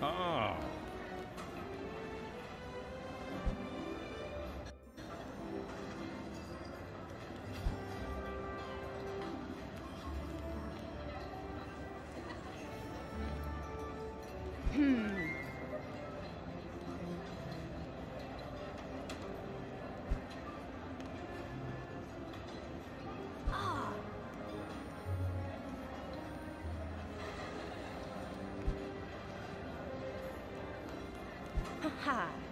啊 Ha. Ha.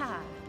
Ah.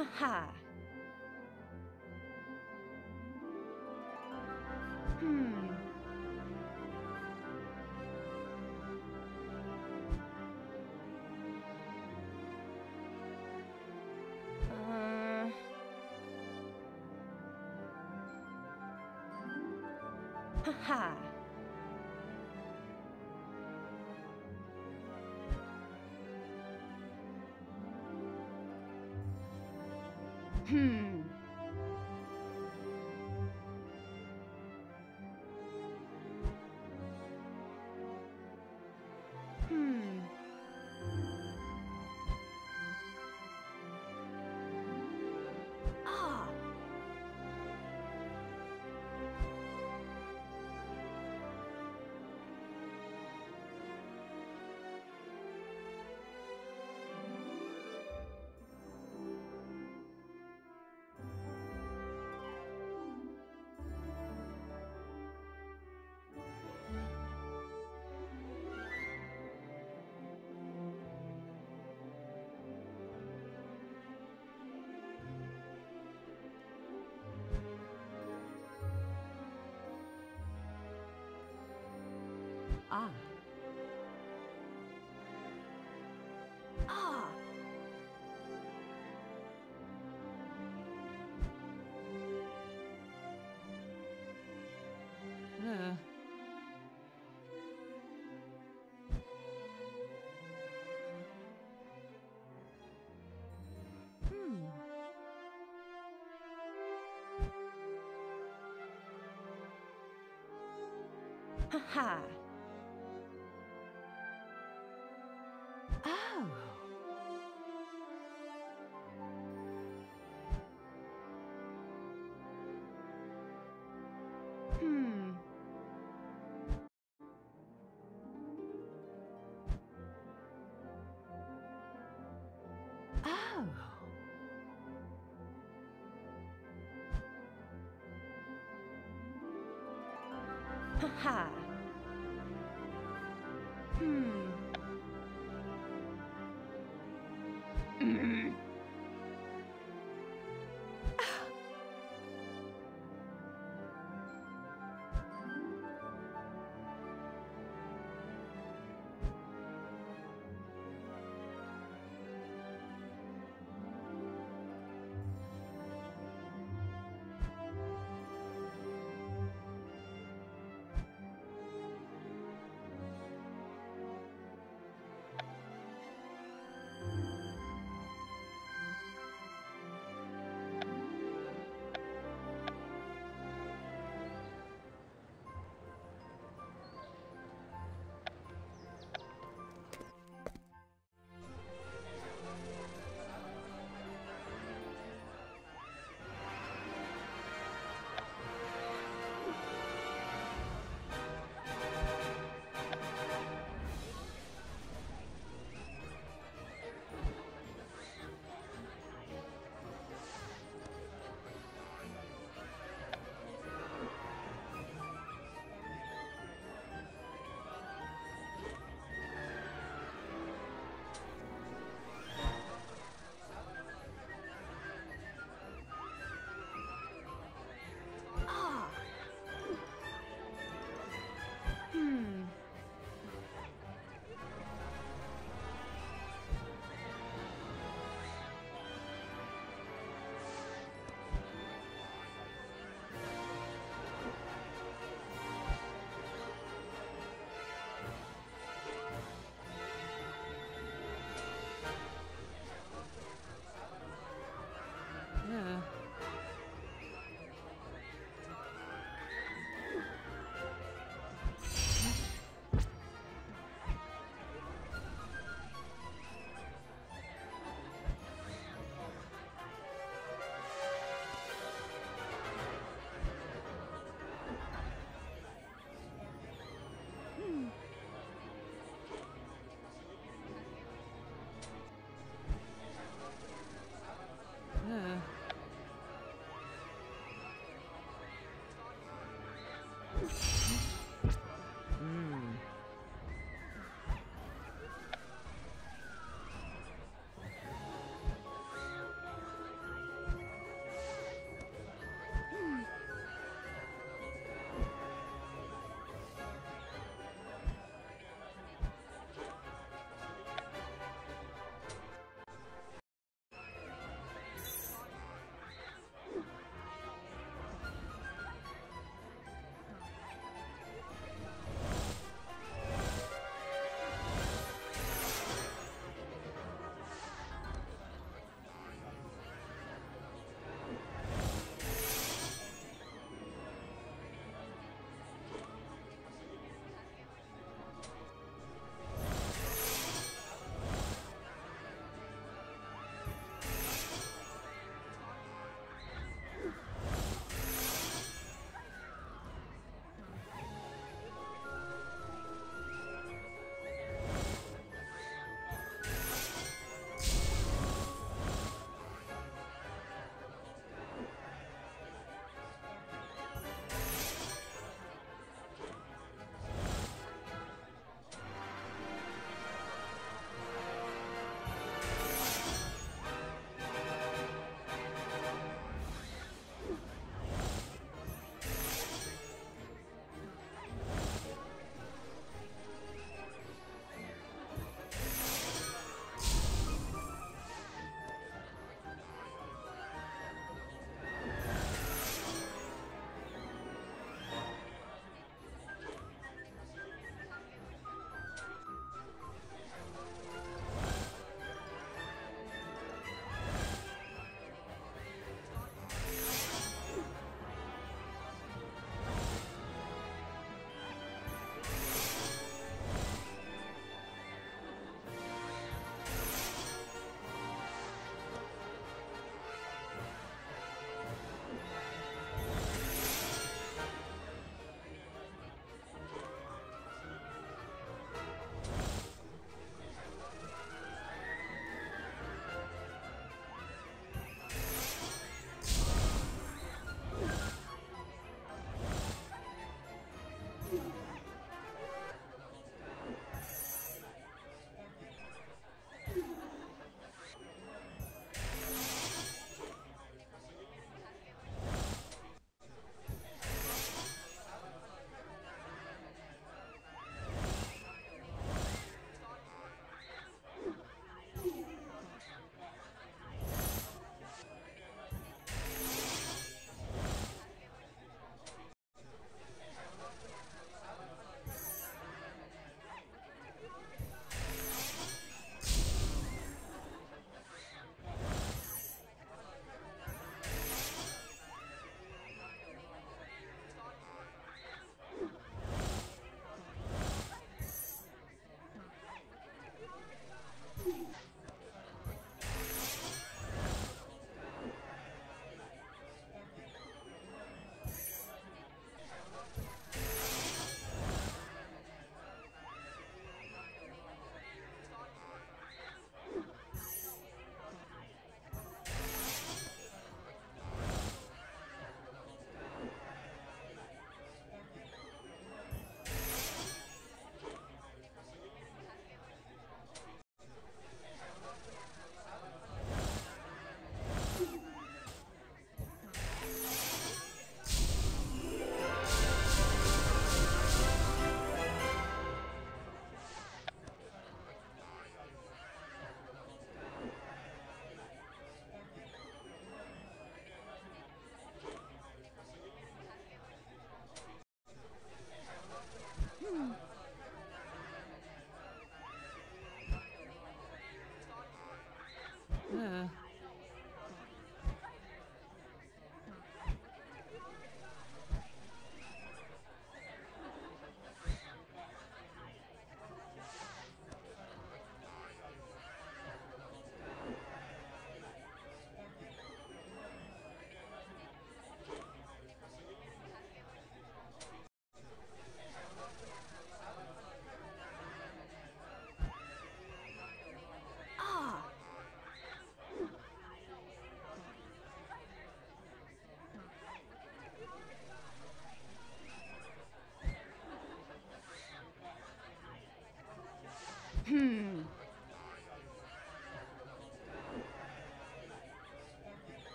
Ha ha. Hmm. Uh. Ha ha. Ah, Ah. uh, hmm. Ha ha. Ha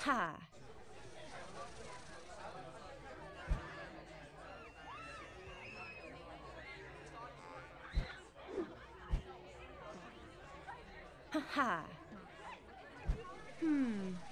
Ha. Ha ha. Hmm. Hmm.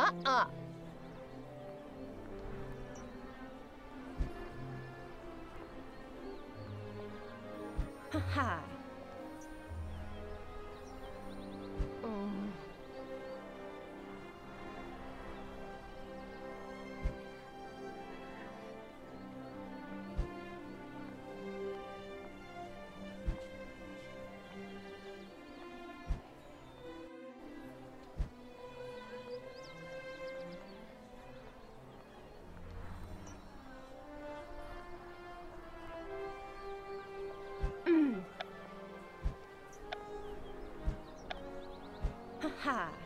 Uh-uh. Ha-ha. Ha-ha.